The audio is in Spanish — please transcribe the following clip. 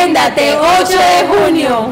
Agéndate 8 de junio.